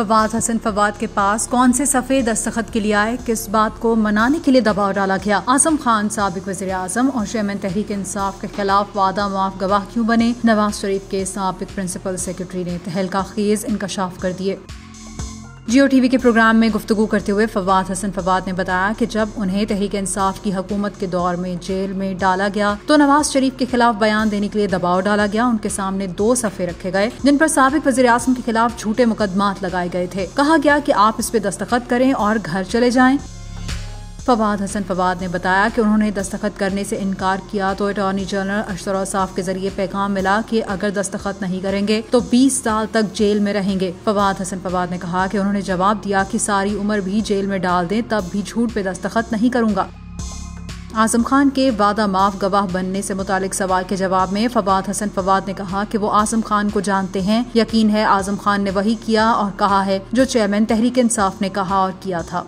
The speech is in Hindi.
फवाद, हसन फवाद के पास कौन से सफ़े दस्तखत के लिए आए, किस बात को मनाने के लिए दबाव डाला गया? आज़म खान, सबक वजी अजम और चेयरमैन तहरीक इंसाफ के खिलाफ वादा माफ़ गवाह क्यों बने? नवाज़ शरीफ के सबक प्रिंसिपल सेक्रेटरी ने तहलका खेज इंकशाफ कर दिए। जियो टीवी के प्रोग्राम में गुफ्तु करते हुए फवाद हसन फवाद ने बताया कि जब उन्हें तहरीक इंसाफ की हकूमत के दौर में जेल में डाला गया तो नवाज़ शरीफ के खिलाफ बयान देने के लिए दबाव डाला गया। उनके सामने दो सफ़े रखे गए, जिन पर सबक वजी आज़म के खिलाफ झूठे मुकदमा लगाए गए थे। कहा गया की आप इस पे दस्तखत करें और घर चले जाएँ। फवाद, हसन फवाद ने बताया कि उन्होंने दस्तखत करने से इनकार किया तो अटॉर्नी जनरल अशर साफ़ के ज़रिए पैगाम मिला कि अगर दस्तखत नहीं करेंगे तो 20 साल तक जेल में रहेंगे। फवाद, हसन फवाद ने कहा कि उन्होंने जवाब दिया कि सारी उम्र भी जेल में डाल दें, तब भी झूठ पे दस्तखत नहीं करूँगा। आज़म खान के वादा माफ़ गवाह बनने से मुतालिक सवाल के जवाब में फवाद, हसन फवाद ने कहा कि वो आज़म खान को जानते हैं। यकीन है आज़म खान ने वही किया और कहा है जो चेयरमैन तहरीक इंसाफ ने कहा और किया था।